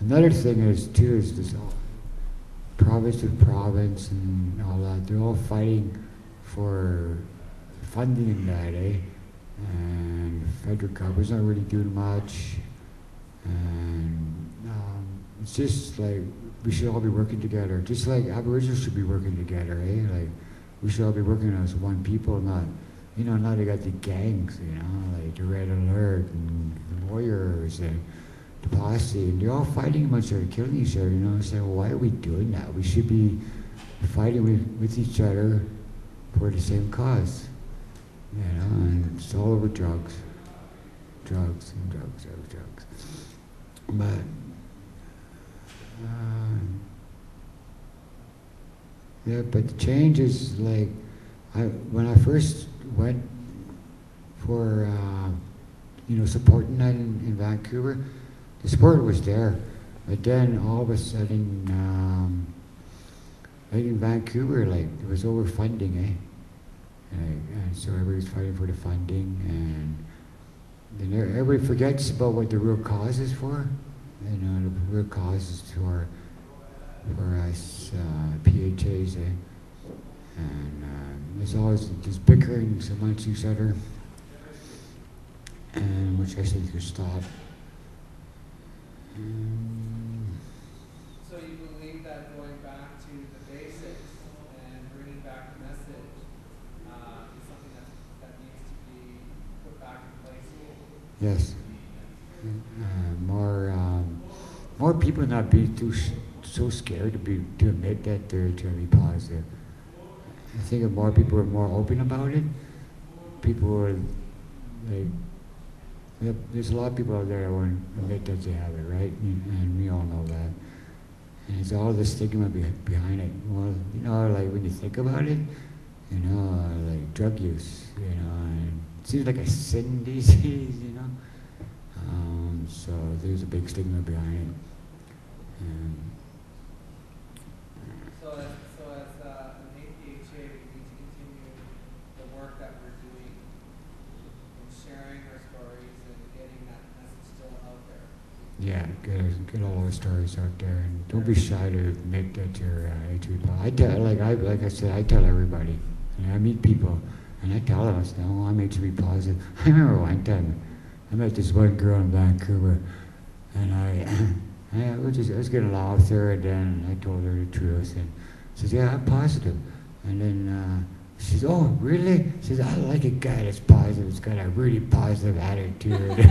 another thing is too is this all province to province and all that. They're all fighting for funding in that, eh? And federal government's not really doing much. And um, it's just like we should all be working together. Just like Aboriginals should be working together, eh? Like we should all be working as one people, not you know, now they got the gangs, you know, like the Redd Alert and the Warriors and Posse, and they're all fighting amongst each other, killing each other, you know. So why are we doing that? We should be fighting with, with each other for the same cause, you know. And it's all over drugs, drugs and drugs, drugs, drugs. But uh, yeah, but the change is like I when I first went for uh, you know supporting that in, in, Vancouver, the support was there, but then all of a sudden, um, like in Vancouver, like it was overfunding, eh? And, and so everybody's fighting for the funding, and then everybody forgets about what the real cause is for. You know, the real cause is for for us uh, PHAs, eh? and um, there's always just bickering amongst each other, and which I think could stop. So you believe that going back to the basics and bringing back the message uh, is something that, that needs to be put back in place? Yes. Uh, more, um, more people not be too so scared to be to admit that they're trying to be positive. I think if more people were more open about it, people would like. There's a lot of people out there that won't admit that they have it, right? And we all know that. And it's all the stigma be behind it. Well, you know, like when you think about it, you know, like drug use, you know, and it seems like a sin days, you know. Um, so there's a big stigma behind it. And Yeah, get, get all those stories out there, and don't be shy to admit that you're uh, HIV. I tell, like I, like I said, I tell everybody. And I meet people, and I tell them, I say, "Oh, I'm HIV positive." I remember one time, I met this one girl in Vancouver, and I, I was just, I was getting along with her, and then I told her the truth, and she says, "Yeah, I'm positive," and then. Uh, she says, oh, really? She says, I like a guy that's positive. It's got a really positive attitude. I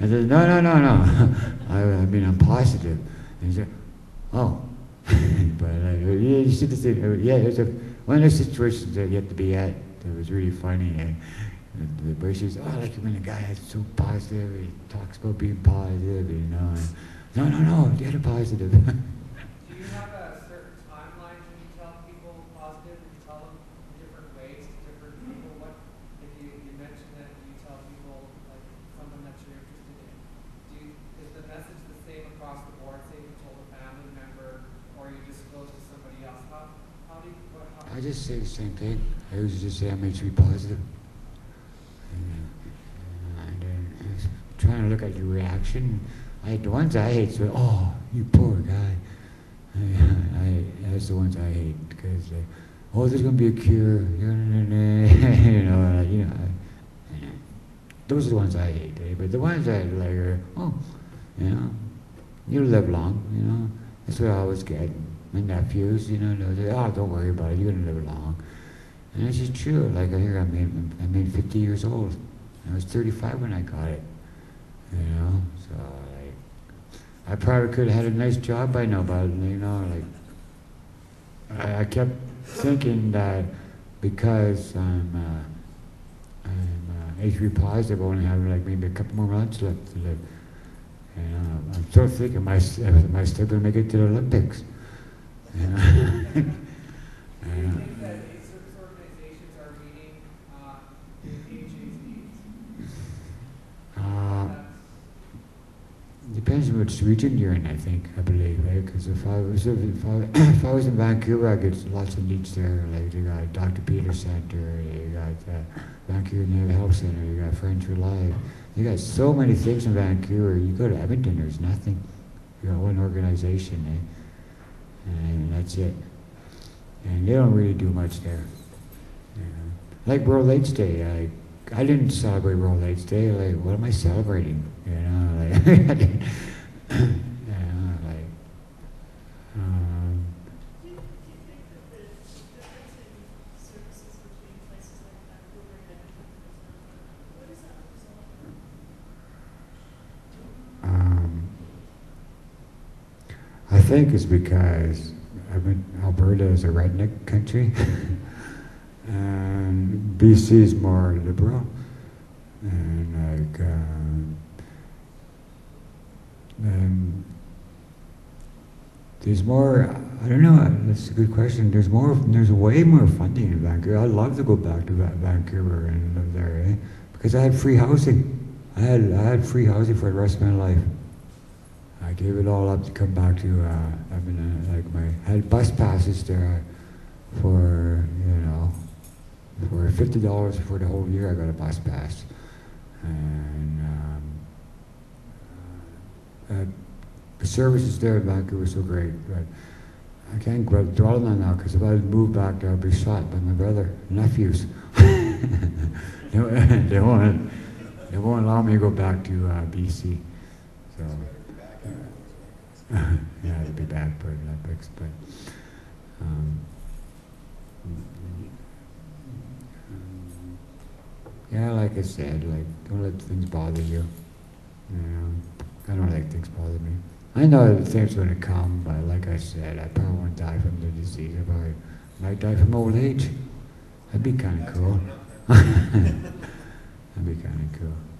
said, no, no, no, no. I, I mean, I'm positive. And he said, oh. but uh, yeah, you should have said, yeah, it was a, one of those situations that you have to be at that was really funny. And, and the she says, oh, I like when a guy is so positive, he talks about being positive, you know. And, no, no, no, get a positive. just say the same thing. I always just say I'm HIV positive. And, uh, and then trying to look at your reaction. I, the ones I hate say, oh, you poor guy. I, I, that's the ones I hate because, uh, oh, there's going to be a cure. you know, uh, you know. I, those are the ones I hate. Eh? But the ones I like are, oh, you know, you'll live long, you know. That's what I always get my nephews, you know, they oh, don't worry about it, you're to live long. And is true. Like I hear I made, I made 50 years old. I was 35 when I got it. You know, so like, I probably could have had a nice job by now, but you know, like, I, I kept thinking that because I'm, uh, I'm uh, HIV positive, I only have like maybe a couple more months left to live. And uh, I'm still thinking, am I, am I still going to make it to the Olympics? Yeah. Uh, depends on which region you're in, I think, I believe, right? Because if I was if if I was in Vancouver, I get lots of needs there. Like you got Dr. Peter Center, you got uh, Vancouver Native Health Center, you got Friends for Life. You got so many things in Vancouver. You go to Edmonton, there's nothing. You got one organization, eh? And that's it. And they don't really do much there. Like World AIDS Day, I, I didn't celebrate World AIDS Day. Like, what am I celebrating? You know, like, you know, like, um, Do you, do you think that the difference in services between places like Vancouver and Edmonton is not, what is that a result of? Um, I think it's because I mean, Alberta is a redneck country, and BC is more liberal, and like, um, and there's more. I don't know. That's a good question. There's more. There's way more funding in Vancouver. I'd love to go back to Vancouver and live there, eh? Because I had free housing. I had I had free housing for the rest of my life. I gave it all up to come back to. Uh, I mean, uh, like my had bus passes there for you know for fifty dollars for the whole year. I got a bus pass, and um, uh, the services there in Vancouver were so great. But I can't dwell on that now because if I move back there, I'd be shot by my brother nephews. they, won't- they won't. They won't allow me to go back to uh, BC. So. yeah, it'd be bad for Olympics, but um, yeah, like I said, like don't let things bother you. I don't like things bother me. I know that things gonna come, but like I said, I probably won't die from the disease. I probably might die from old age. That'd be kind of cool. That'd be kind of cool.